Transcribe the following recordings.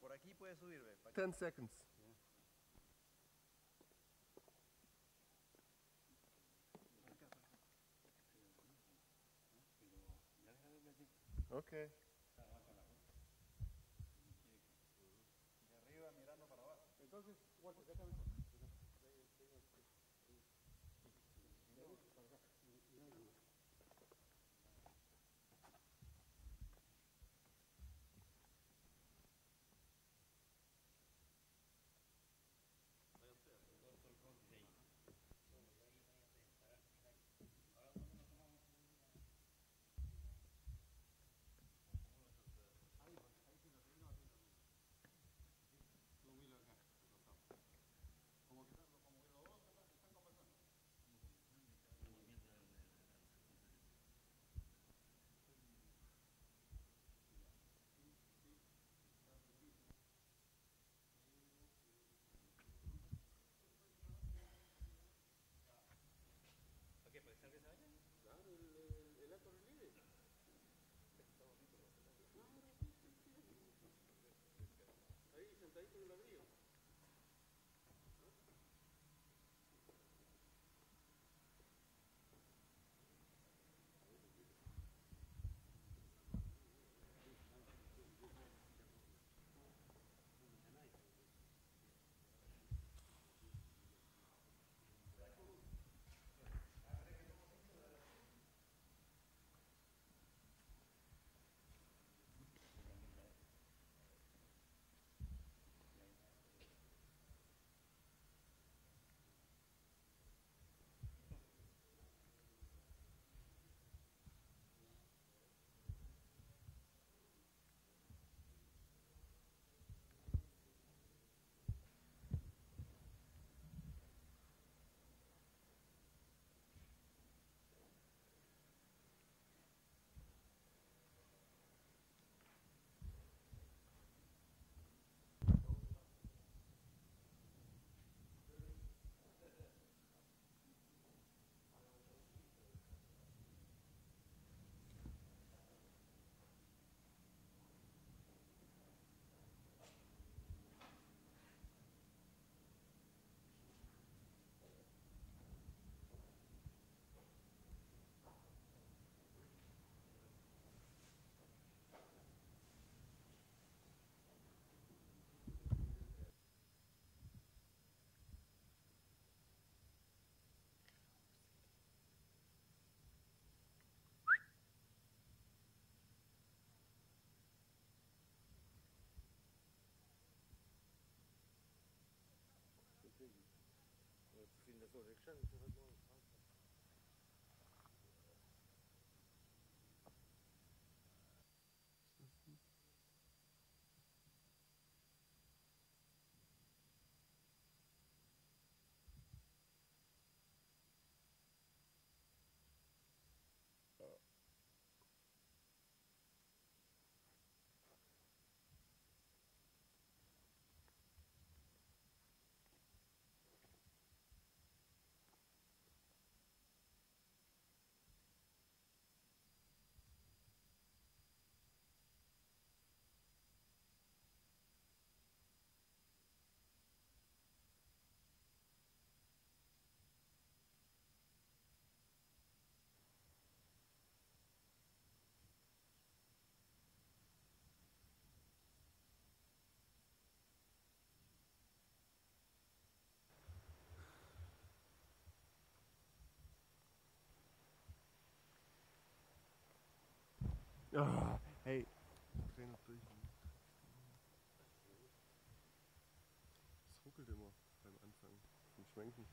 Por aquí subir, ve. 10 seconds. Okay. Ah, hey. correction noch durch. Es ruckelt immer beim Anfang. Zum Schwenken.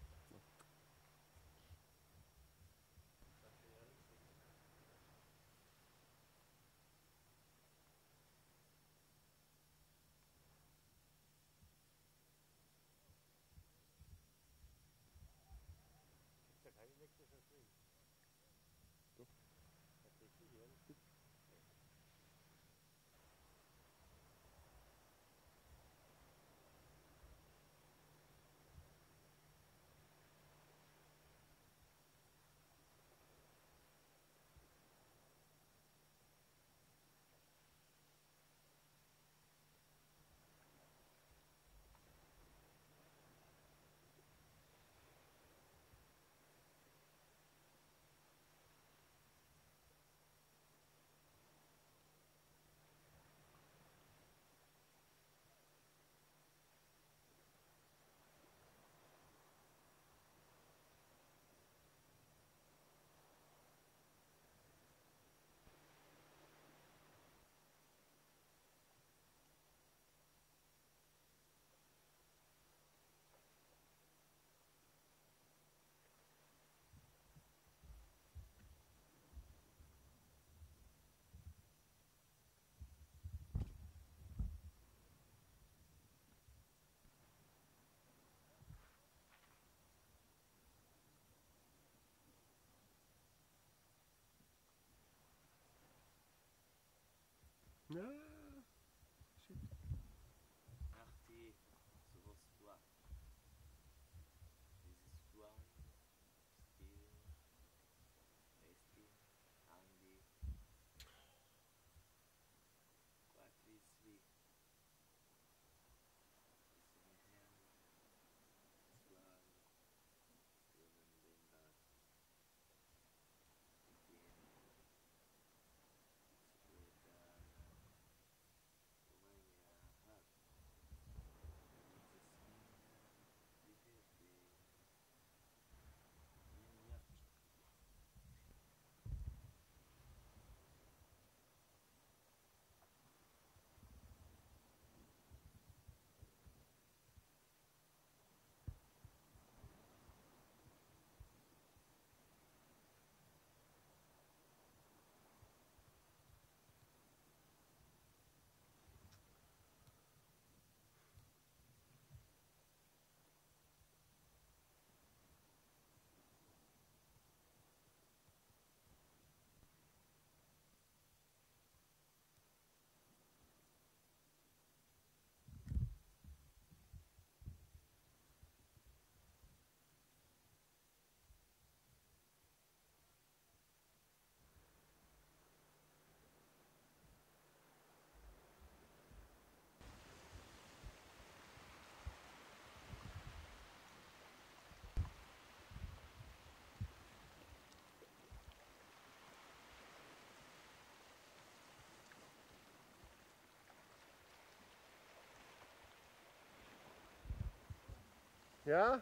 Ja?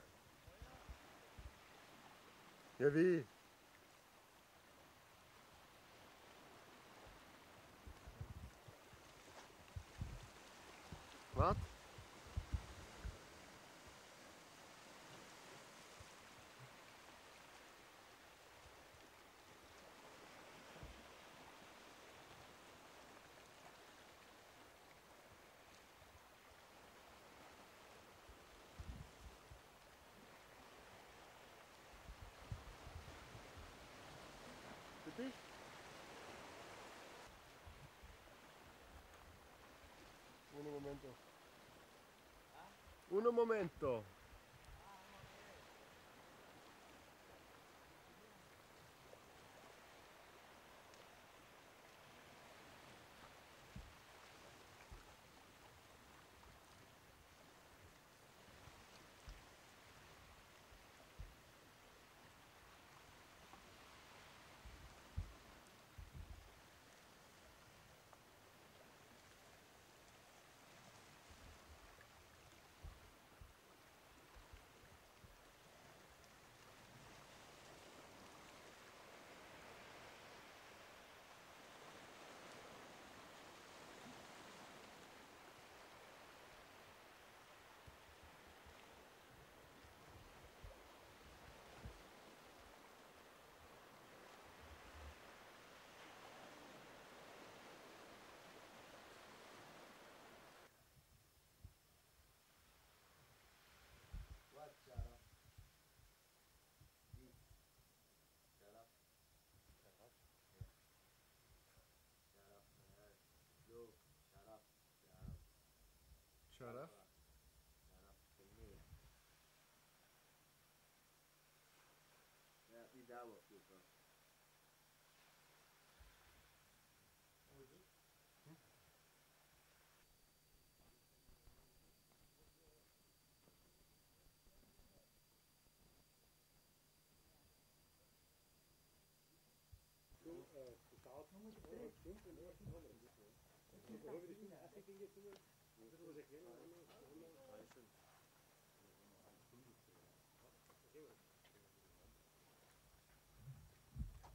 Ja, wie? Wat? momento. Un momento.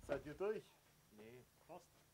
Seid ihr durch? Nee. Fast.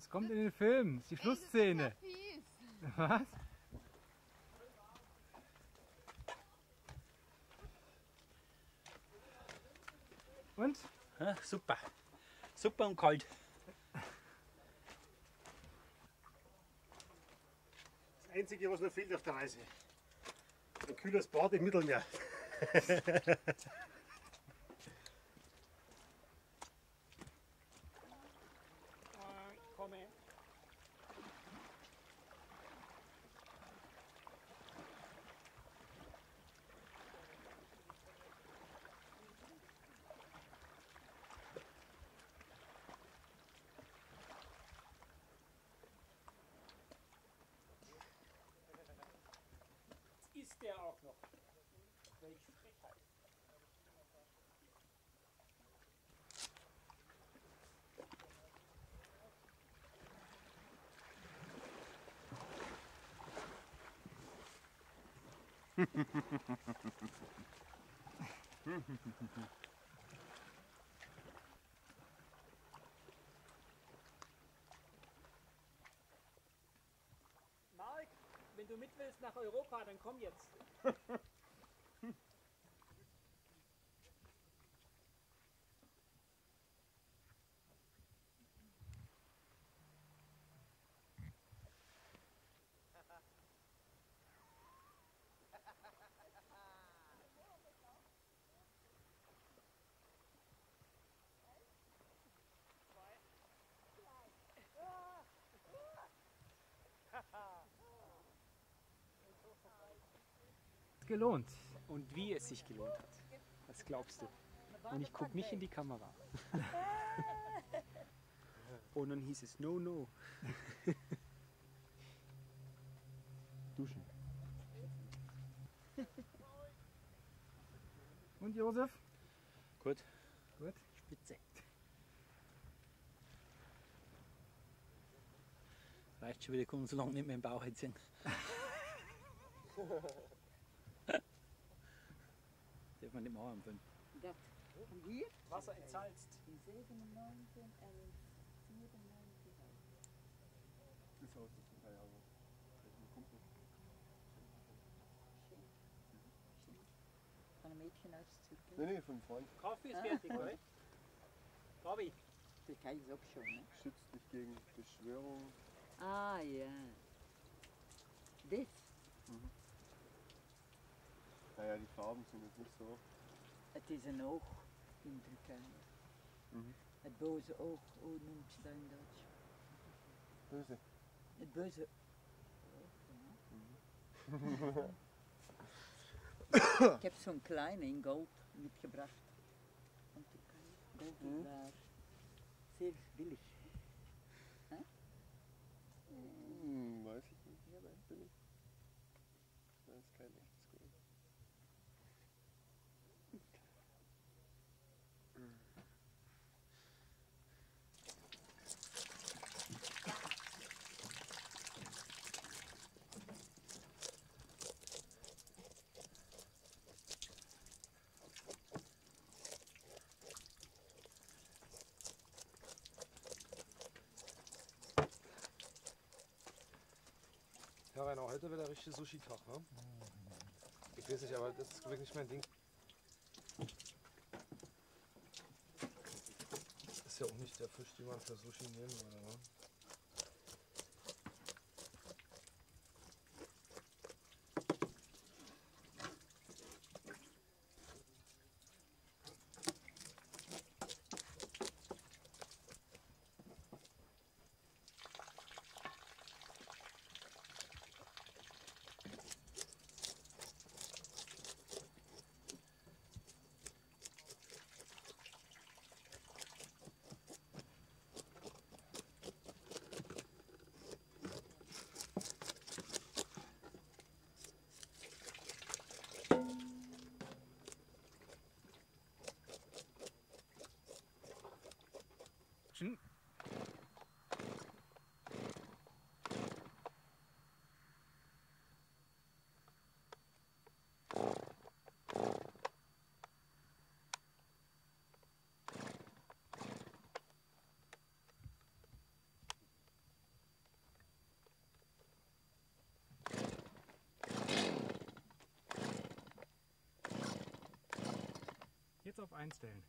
So. kommt in den Film. Das ist die Schlussszene. Was? Und? Ja, super. Super und kalt. Das Einzige, was noch fehlt auf der Reise. Ein kühles Bad im Mittelmeer. Mark, wenn du mit willst nach Europa, dann komm jetzt. Gelohnt. Und wie es sich gelohnt hat. Was glaubst du? Und ich gucke nicht in die Kamera. Und dann hieß es No, no. Duschen. Und Josef? Gut. Gut. Spitze. Reicht schon wieder, kommen so lange nicht mehr im Bauch erzählen. Darf man nicht mehr anfangen. Dat van hier Wasser entsalzt. in 97 en 94 Das Haus ist ein paar Jahre. Ein Kumpel. van een mädchen uit Turkije. Nee, nee, von einem Freund. Kaffee ist fertig, oder? Gabi. Turkije is ook schoon, hè? Schützt dich gegen Beschwörung. Ah, ja. Dit? Naja, die Farben sind jetzt nicht so. Het is een oog in Turkije. Mhm. Het boze oog, hoe noemt je dat in Duits? Böse. Het boze oog, ja. Ik heb zo'n kleine in gold mitgebracht. Van Turkije. Gold is Mhm. daar zeer billig. Ja, Rainer, heute wird der richtige Sushi-Tag, ne? Ich weiß nicht, aber das ist wirklich nicht mein Ding. Ist ja auch nicht der Fisch, den man für Sushi nehmen würde, ne? Einstellen.